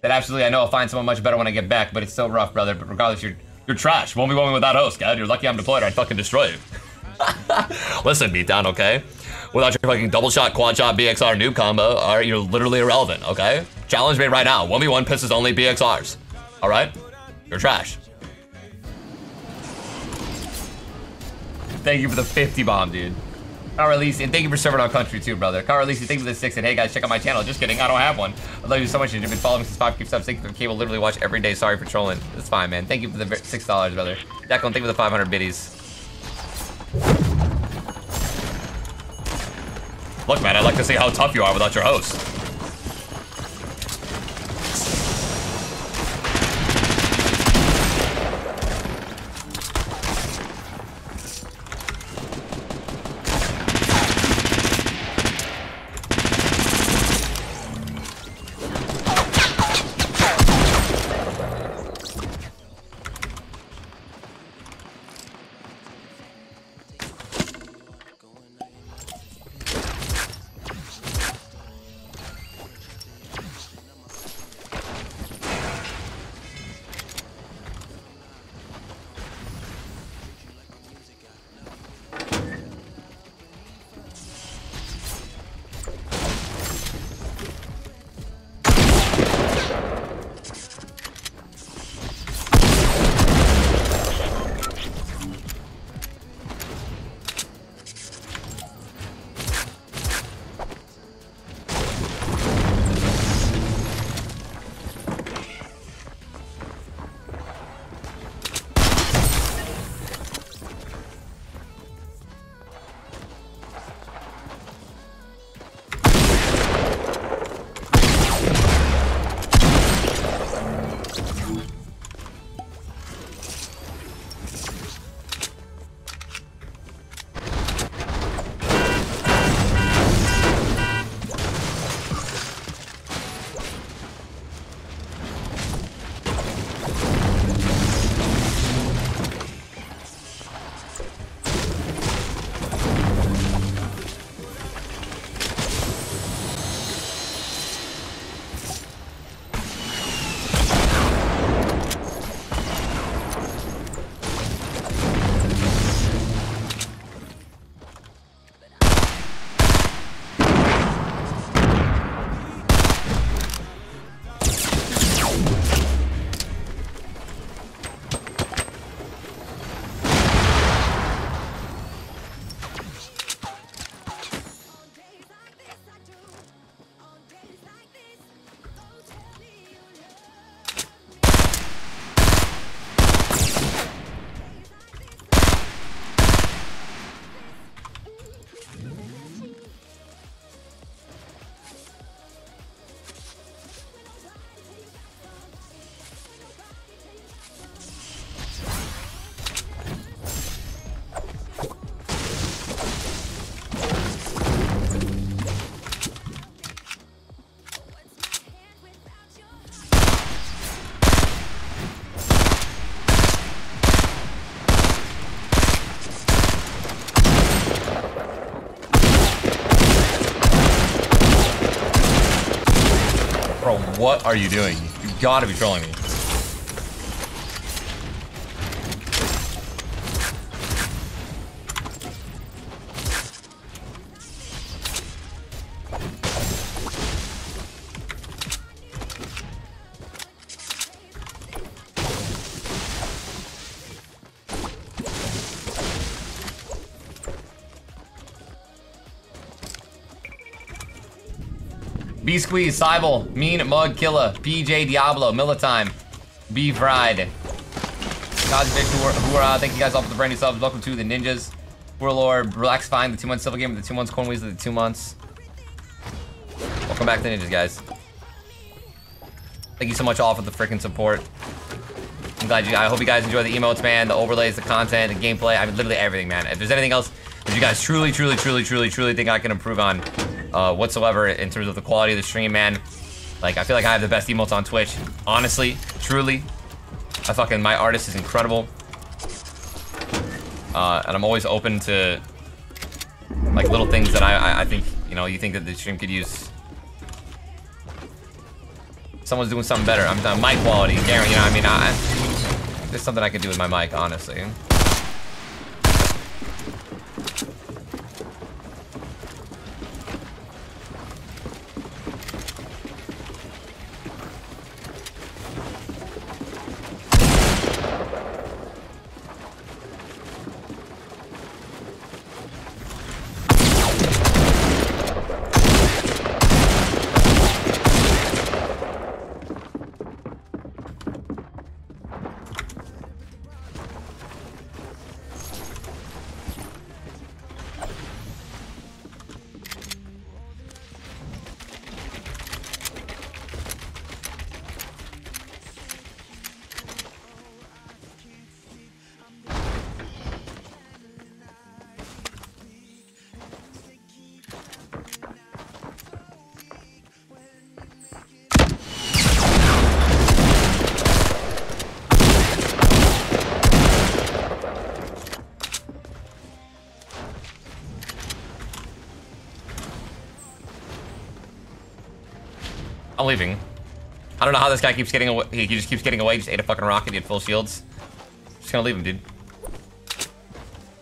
That absolutely, I know I'll find someone much better when I get back, but it's still rough, brother. But regardless, you're you're trash. Won't be one without host, God. You're lucky I'm deployed. or I'd fucking destroy you. Listen, beatdown, okay? Without your fucking double shot, quad shot, BXR noob combo, alright, you're literally irrelevant, okay? Challenge me right now. 1v1 pisses only BXRs. Alright? You're trash. Thank you for the 50 bomb, dude. Car release, and thank you for serving our country too, brother. Car release, thank you for the six, and hey guys, check out my channel. Just kidding, I don't have one. I love you so much, you've been following since five keep subs. Thank you for cable, literally watch every day. Sorry for trolling. It's fine, man. Thank you for the six dollars, brother. Declan, thank you for the 500 biddies. Look, man, I'd like to see how tough you are without your host. What are you doing? You gotta be trolling me. B Squeeze, Cybel, Mean Mug Killer, PJ Diablo, Militime, B Fried. God's are, who uh, thank you guys all for the brand new subs. Welcome to the Ninjas. Warlord, Relax Fine, the two months Silver Game, the two months Corn Weasel, the two months. Welcome back to the Ninjas, guys. Thank you so much all for the freaking support. I'm glad you, I hope you guys enjoy the emotes, man, the overlays, the content, the gameplay. I mean, literally everything, man. If there's anything else that you guys truly, truly, truly, truly, truly think I can improve on uh, whatsoever in terms of the quality of the stream, man, like, I feel like I have the best emotes on Twitch. Honestly, truly, I fucking, my artist is incredible. Uh, and I'm always open to, like, little things that I, I, think, you know, you think that the stream could use. someone's doing something better. I'm done. Mic quality, Gary. You know, I mean, I, there's something I could do with my mic, honestly. Leaving. I don't know how this guy keeps getting away. He just keeps getting away. He just ate a fucking rocket. He had full shields. Just gonna leave him, dude.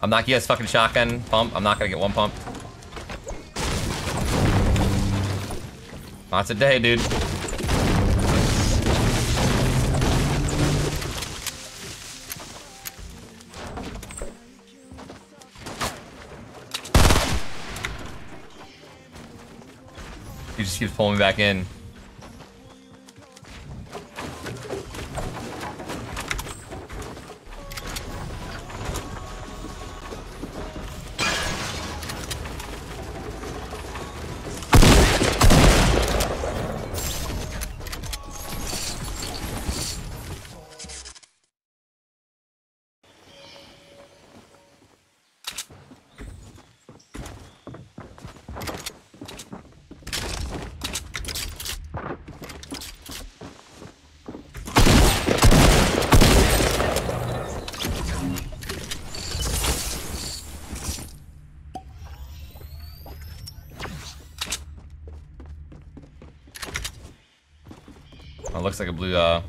I'm not getting his fucking shotgun pump. I'm not gonna get one pump. Lots a day, dude. He just keeps pulling me back in. Looks like a blue, uh...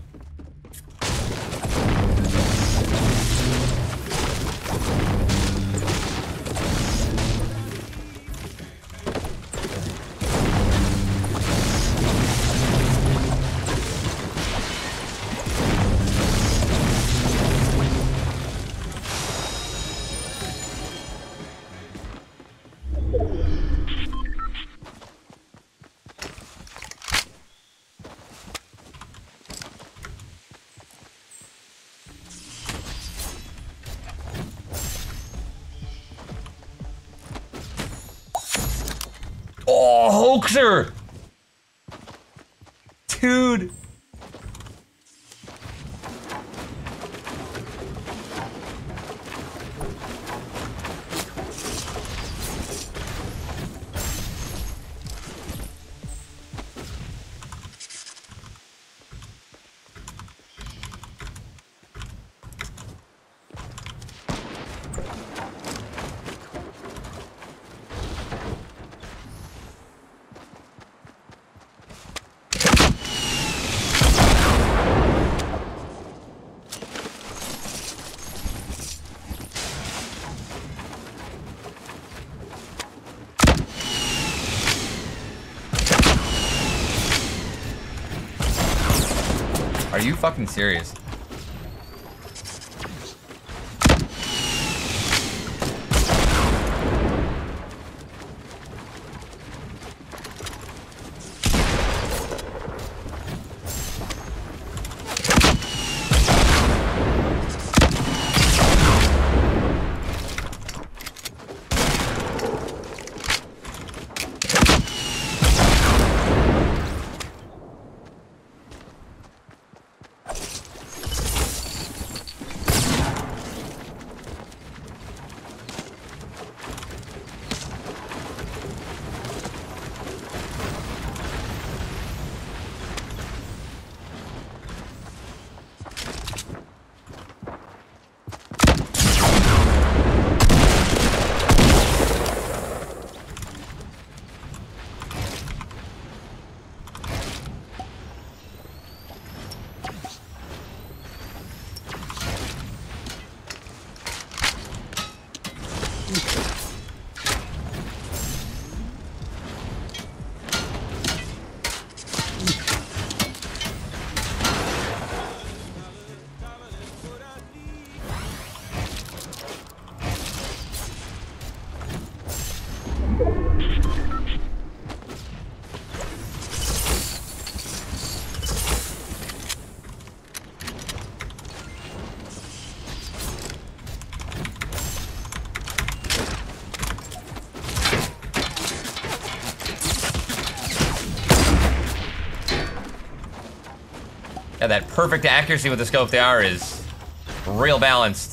Oh, hoaxer! You fucking serious? Yeah, that perfect accuracy with the scoped AR is real balanced.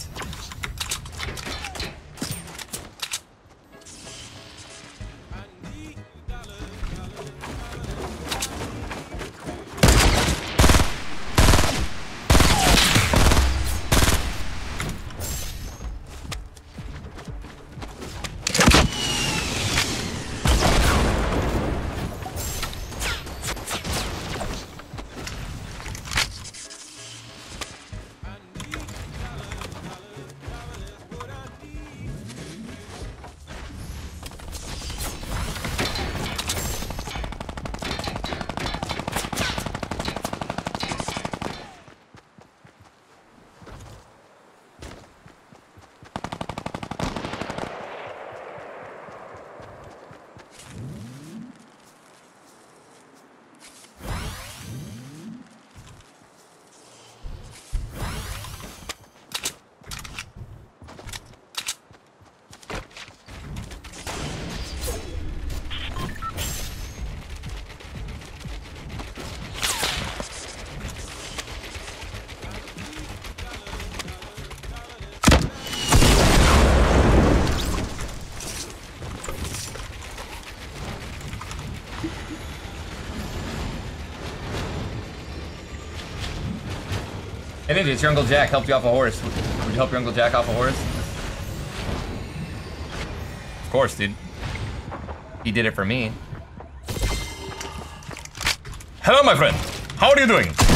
It's your Uncle Jack helped you off a horse. Would you help your Uncle Jack off a horse? Of course, dude. He did it for me. Hello, my friend. How are you doing?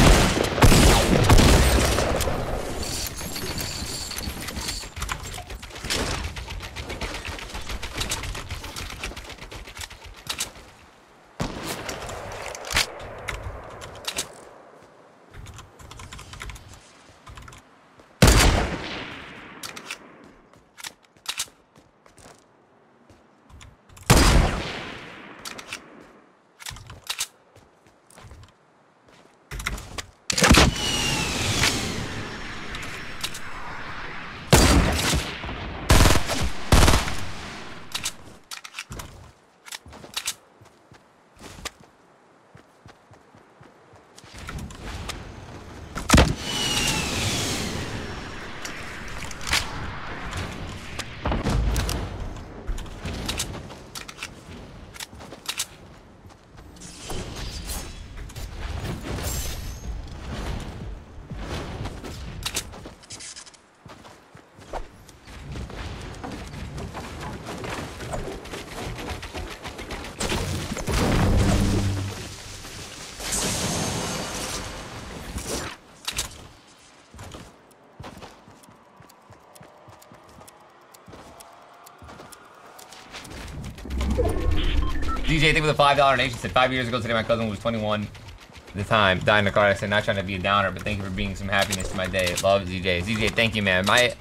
DJ, thank you for the five dollar donation. Said five years ago today, my cousin was 21 at the time, died in a car accident. Not trying to be a downer, but thank you for bringing some happiness to my day. Love ZJ. ZJ, thank you, man. My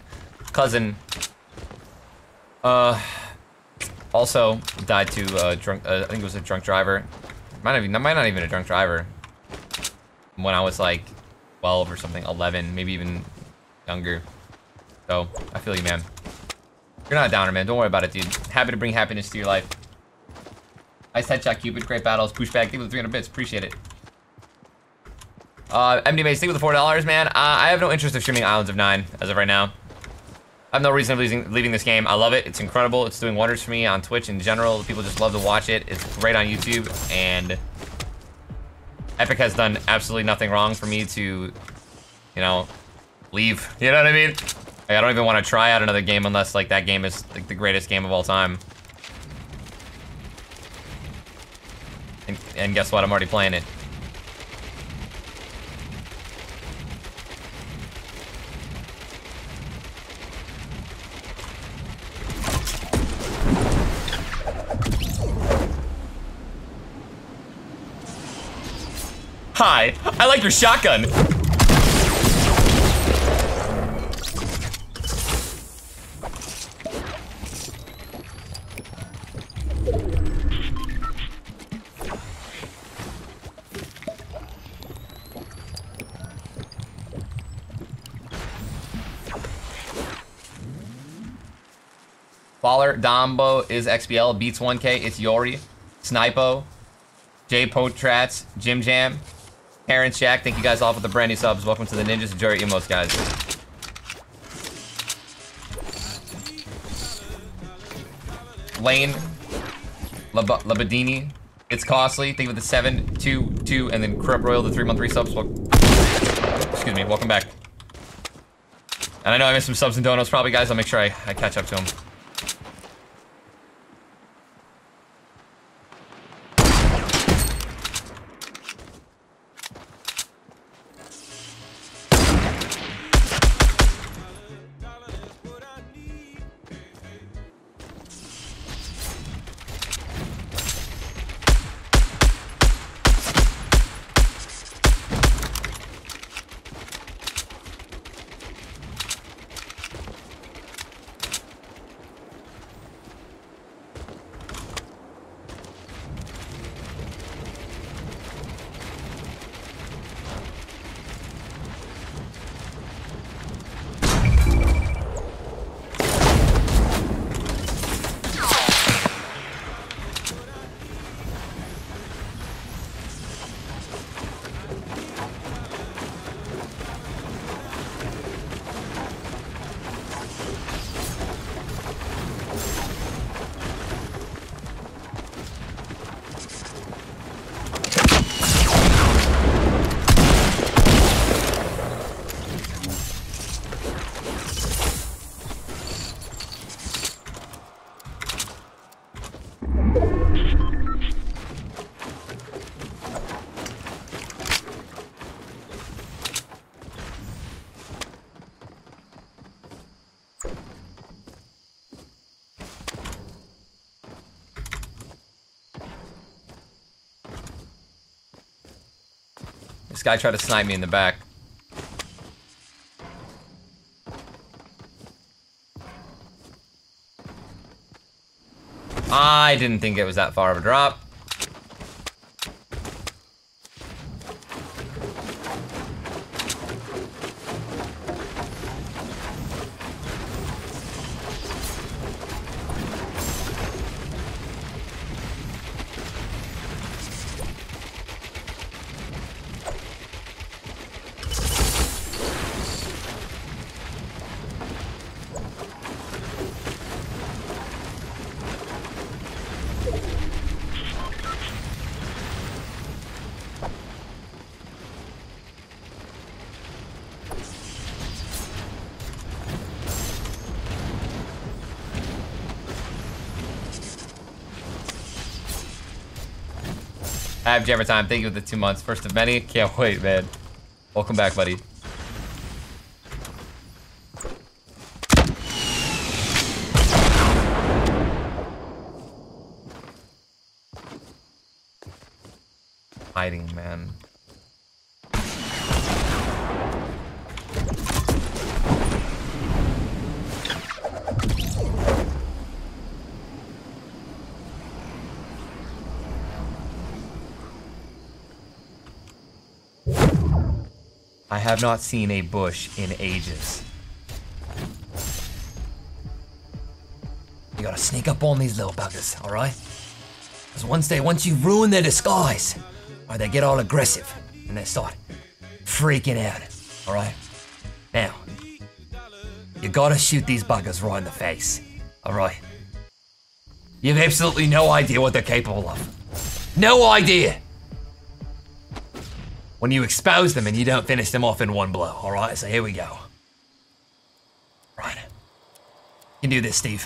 cousin, uh, also died to uh, drunk. Uh, I think it was a drunk driver. Might not, even, might not even a drunk driver. When I was like 12 or something, 11, maybe even younger. So I feel you, man. You're not a downer, man. Don't worry about it, dude. Happy to bring happiness to your life. Nice headshot, Cupid. Great battles. Pushback. Thank you for the 300 bits. Appreciate it. Uh, MD Mace, thank you for the $4, man. Uh, I have no interest of streaming Islands of Nyne as of right now. I have no reason of leaving, leaving this game. I love it. It's incredible. It's doing wonders for me on Twitch in general. People just love to watch it. It's great on YouTube. And Epic has done absolutely nothing wrong for me to, you know, leave. You know what I mean? Like, I don't even want to try out another game unless, like, that game is, like, the greatest game of all time. And, guess what? I'm already playing it. Hi, I like your shotgun. Dombo is XBL, beats 1K, it's Yori, Snipo, J Potrats, Jim Jam, Terrence, Jack, thank you guys all for the brand new subs. Welcome to the Ninjas. Enjoy your emotes, guys. Lane, Lab Labadini, it's costly. Think of the seven, two, two, and then Corrupt Royal, the three month three subs. Well, excuse me. Welcome back. And I know I missed some subs and donuts, probably, guys. I'll make sure I, I catch up to them. This guy tried to snipe me in the back. I didn't think it was that far of a drop. Have Jammer Time. Thank you for the two months. First of many. Can't wait, man. Welcome back, buddy. Hiding, man. I have not seen a bush in ages. You gotta sneak up on these little buggers, alright? Because once they, once you ruin their disguise, or they get all aggressive, and they start freaking out, alright? Now, you gotta shoot these buggers right in the face, alright? You have absolutely no idea what they're capable of. No idea! When you expose them and you don't finish them off in one blow. All right, so here we go. Right. You can do this, Steve.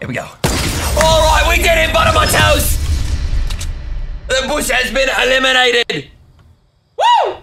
Here we go. All right, we did it, butter my toast. The bush has been eliminated. Woo!